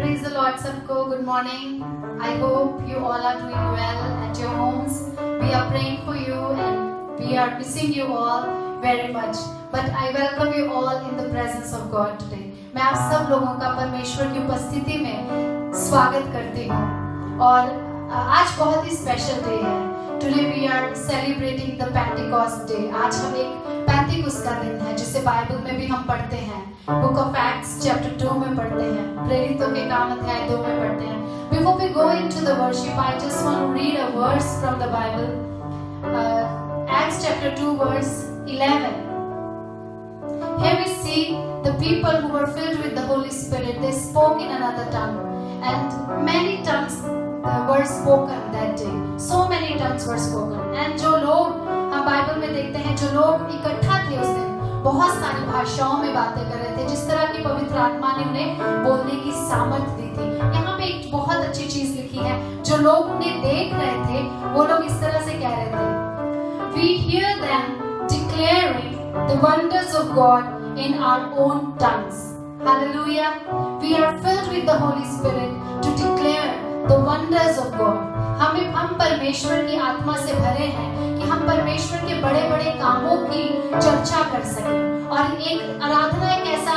Praise the Lord, Sabko. Good morning. I hope you all are doing well at your homes. We are praying for you and we are missing you all very much. But I welcome you all in the presence of God today. मैं आप सब लोगों का परमेश्वर की उपस्थिति में स्वागत करती हूँ और अ, आज बहुत ही स्पेशल डे है today we are celebrating the Pentecost day आज हम एक पेंटिकुस का दिन है जिसे बाइबल में भी हम पढ़ते हैं। बुक ऑफ़ एक्ट्स चैप्टर 2 में पढ़ते हैं। प्रेरितों के काम अध्याय 2 में पढ़ते हैं। Before we go into the worship I just want to read a verse from the Bible Acts chapter 2 verse 11 Here we see the people who were filled with the Holy Spirit, they spoke in another tongue. And many tongues were spoken that day. So many tongues were spoken. And जो लोग हम Bible में देखते हैं जो लोग इकट्ठा थे उस दिन बहुत सारी भाषाओं में बातें कर रहे थे जिस तरह की पवित्र आत्मा ने उन्हें बोलने की सामर्थ दी थी यहाँ पे एक बहुत अच्छी चीज़ लिखी है जो लोग उन्हें देख रहे थे वो लोग इस तरह से कह रहे थे we hear them declaring the wonders of God in our own tongues. Hallelujah. We are filled with the Holy Spirit to declare the wonders of God. हमें हम परमेश्वर की आत्मा से भरे हैं कि हम परमेश्वर के बड़े बड़े कामों की चर्चा कर सकें और एक आराधना एक ऐसा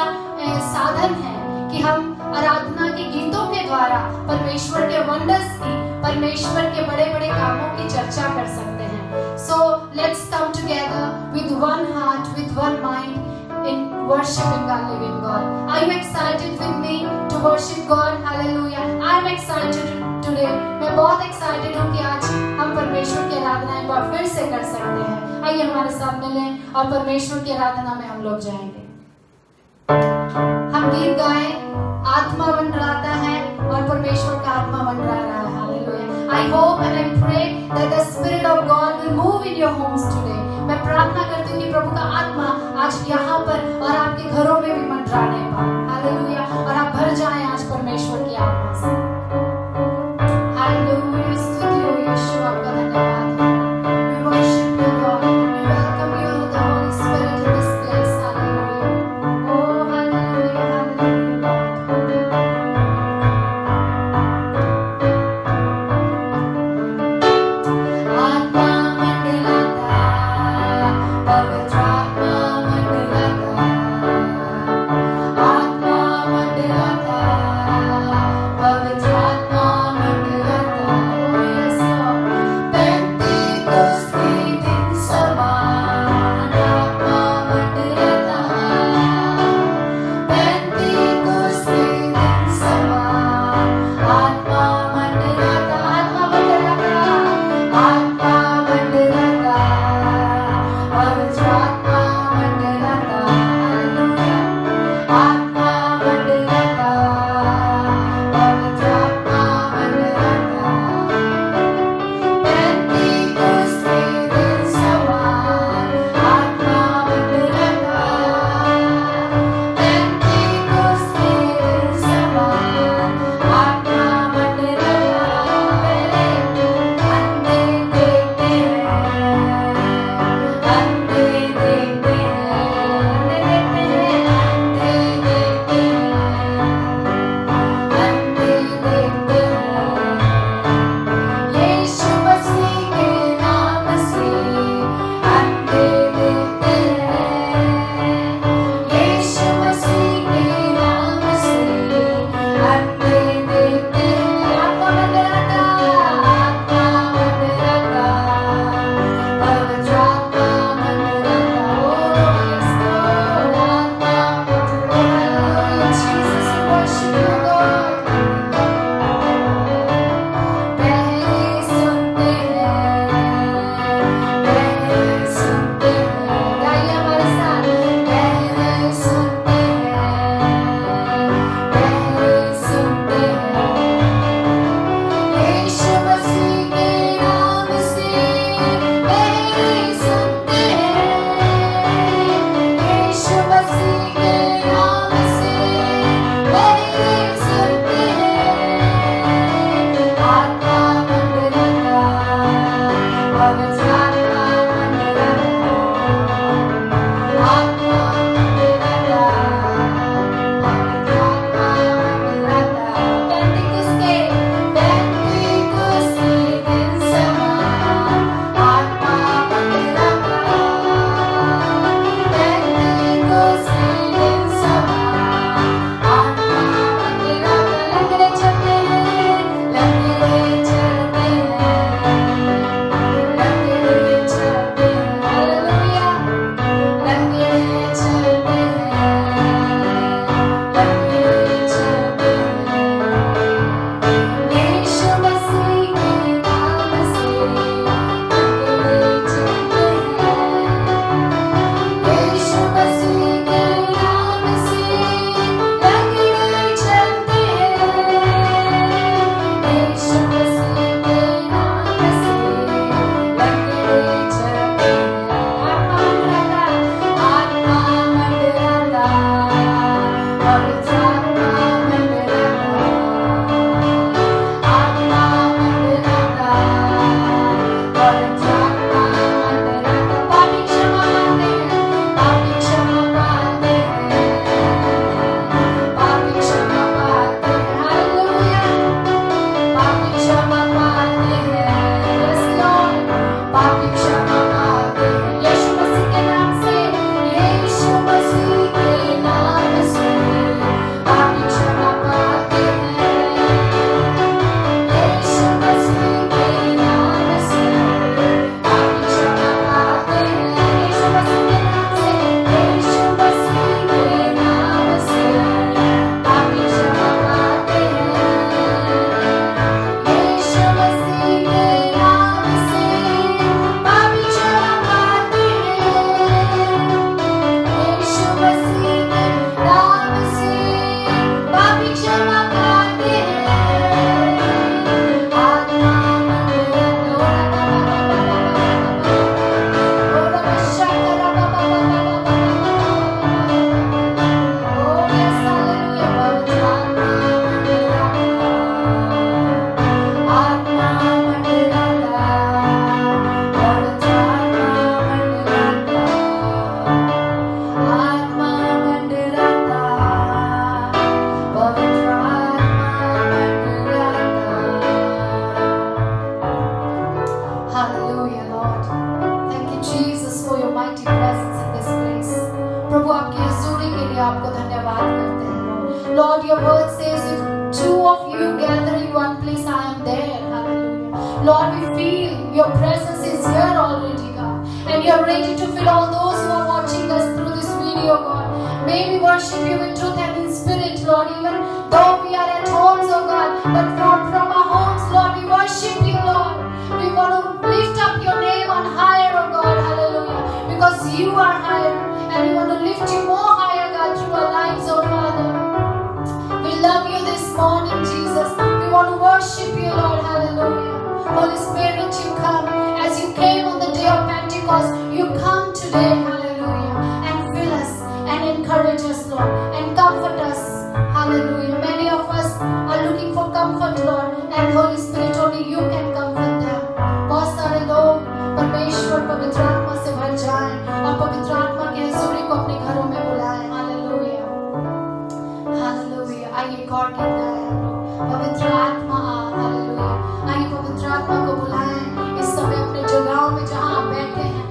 साधन है कि हम आराधना के गीतों के द्वारा परमेश्वर के वंडर्स की, परमेश्वर के बड़े बड़े कामों की चर्चा कर सकते हैं so let's come together with one heart with one mind in worshiping our living God. Are you excited with me to worship God? Hallelujah. I am excited today. मैं बहुत excited हूँ कि आज हम परमेश्वर की आराधना एक बार फिर से कर सकते हैं आइए हमारे साथ मिलें और परमेश्वर की आराधना में हम लोग जाएँगे हम गीत गाएँ, आत्मा मंडराता है और परमेश्वर का आत्मा मंडरा रहा है I hope and I pray that the spirit of God will move in your homes today मैं प्रार्थना करती हूँ कि प्रभु का आत्मा आज यहाँ पर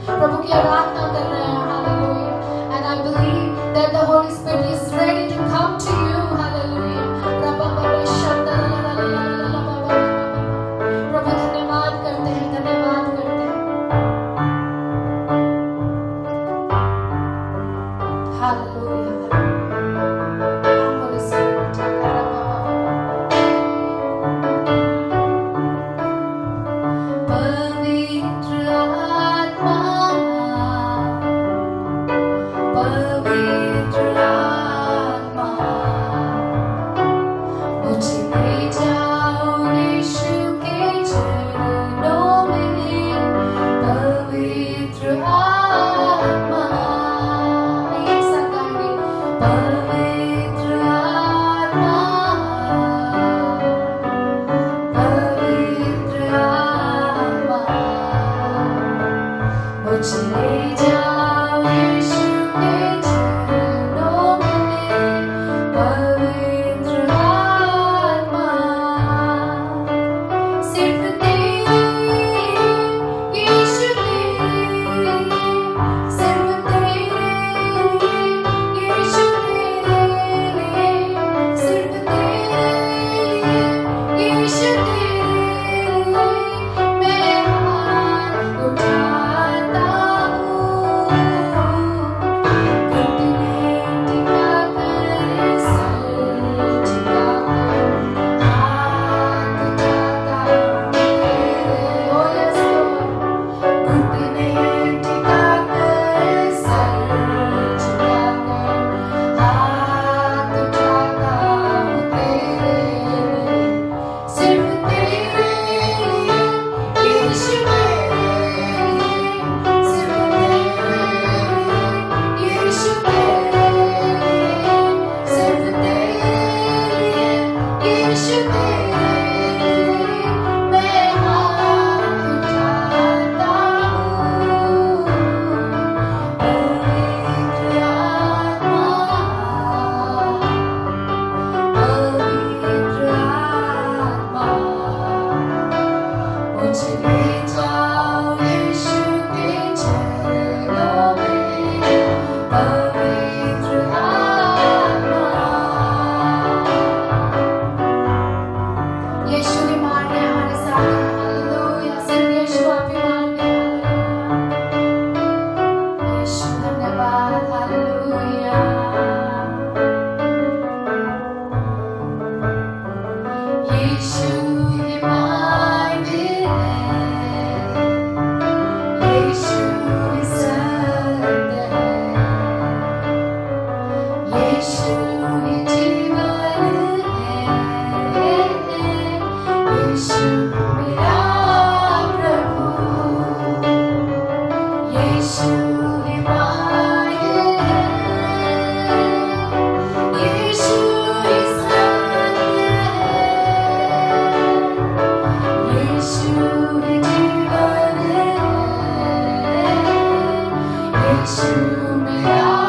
प्रभु की आराधना consume me.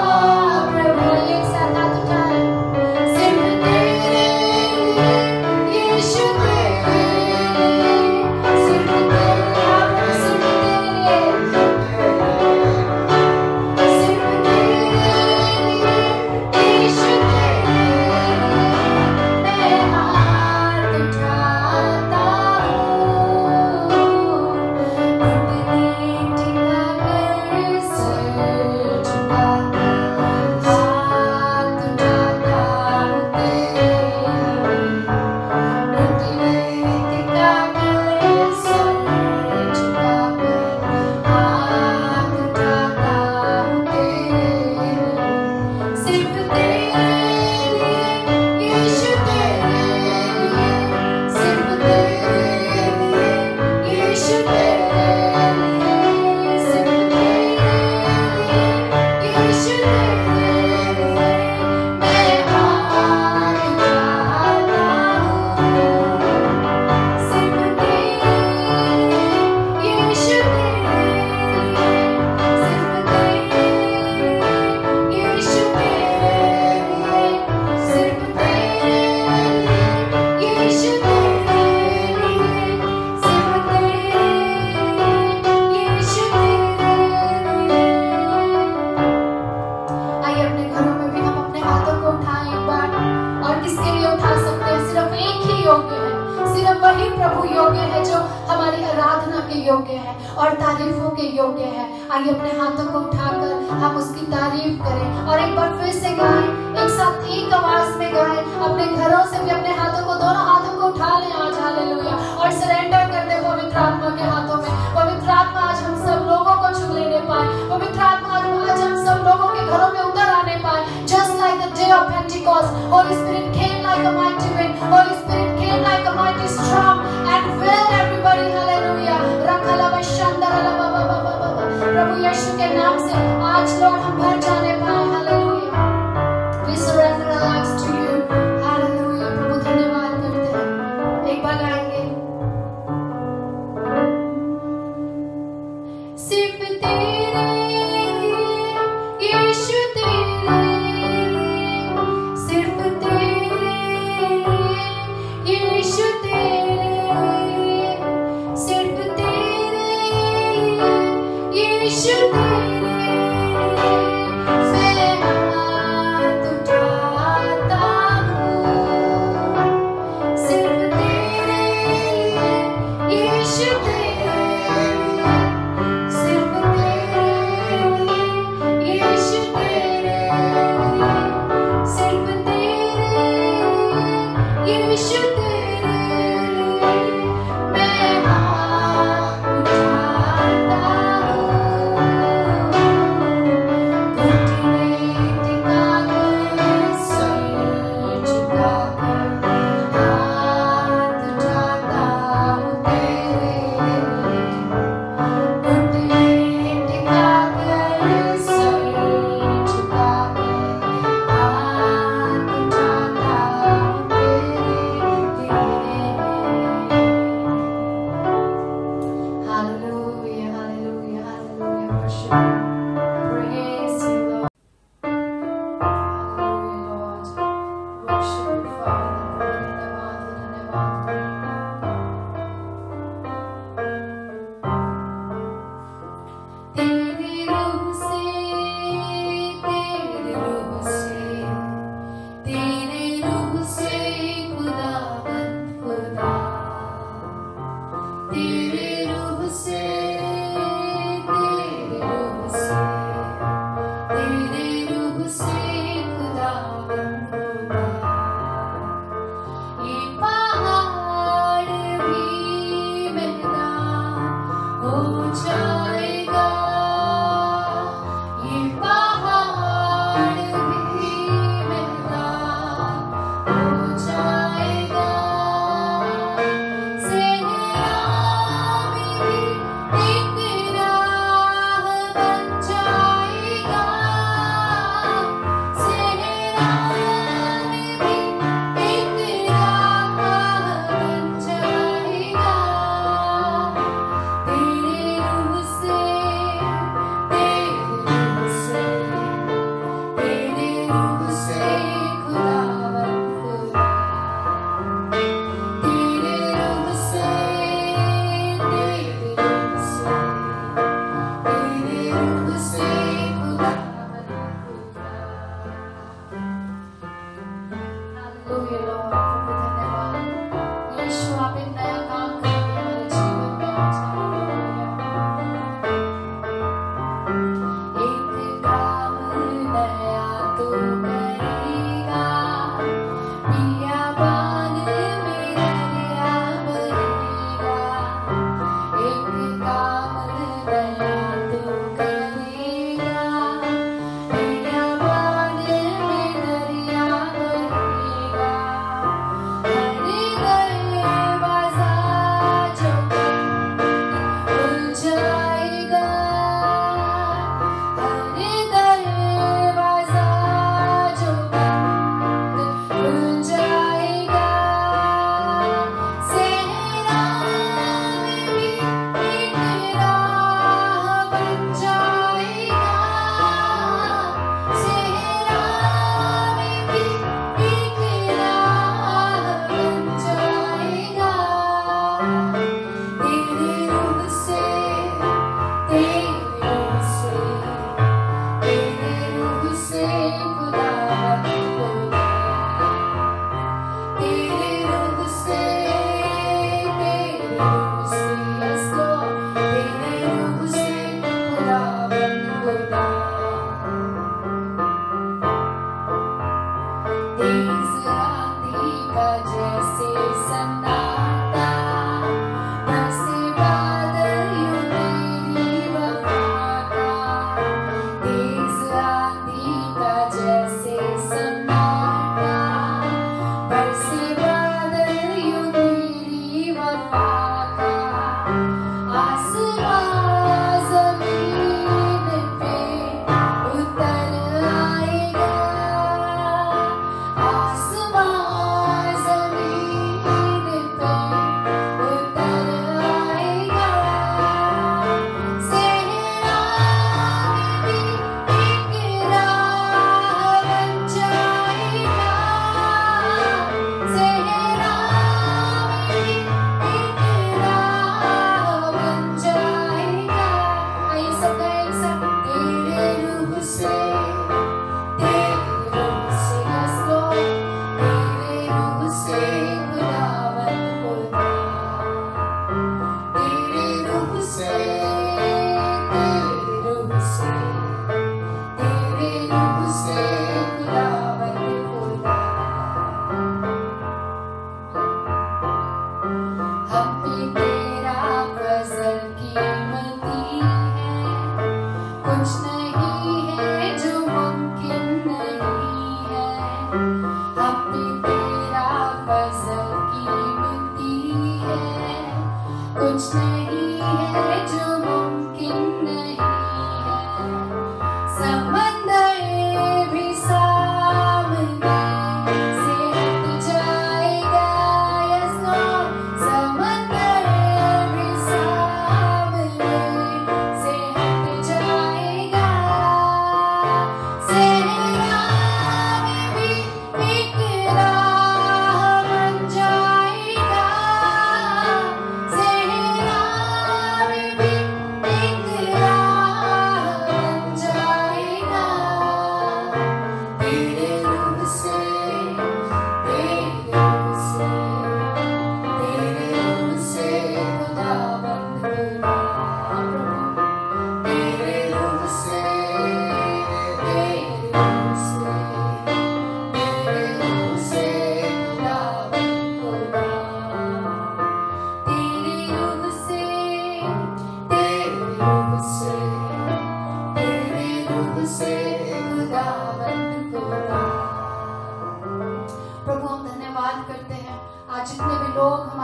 आइए अपने हाथों को उठाकर हम उसकी तारीफ़ करें। और एक बार फिर से गाएँ, एक साथ एक आवाज़ में गाएँ। अपने घरों से भी अपने हाथों को, दोनों हाथों को उठा लें आज, हालेलुया। और सरेंडर कर दें पवित्र आत्मा के हाथों में। पवित्र आत्मा आज हम सब लोगों को छू लेने पाए। पवित्र आत्मा आज हम सब लोगों के घरों में उतर आने पाए। Just like the day of Pentecost, Holy Spirit came like a mighty wind. Holy Spirit came like a mighty storm यीशु तेरे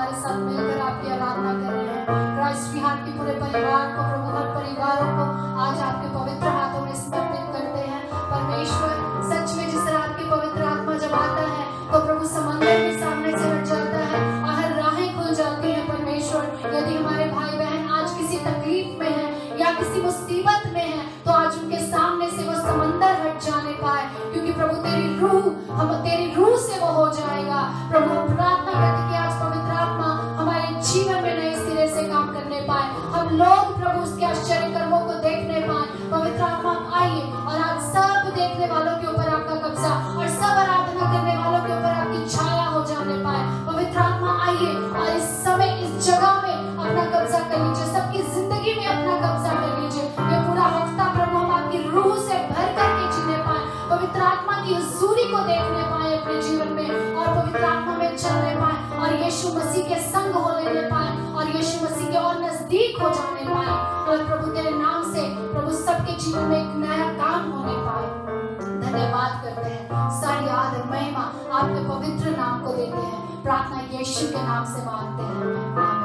हमारे साथ मिलकर आपकी आराधना कर रहे हैं क्राइस्ट बिहार के पूरे परिवार को, प्रभु हर परिवारों को आज आपके पवित्र हाथों में समर्पित करते हैं। परमेश्वर, सच में जिस तरह आपके पवित्र आत्मा जब आता है तो प्रभु समंदर के सामने से हट जाता है हर राहें खुल जाती है। परमेश्वर, यदि हमारे भाई बहन आज किसी तकलीफ़ में है या किसी मुसीबत मसीह के संग हो लेने पाए और यीशु मसीह के और नज़दीक हो जाने पाए। और प्रभु तेरे नाम से प्रभु सबके जीवन में एक नया काम होने पाए। धन्यवाद करते हैं। सारी आदर, महिमा आपके पवित्र नाम को देते हैं। प्रार्थना यीशु के नाम से मांगते हैं।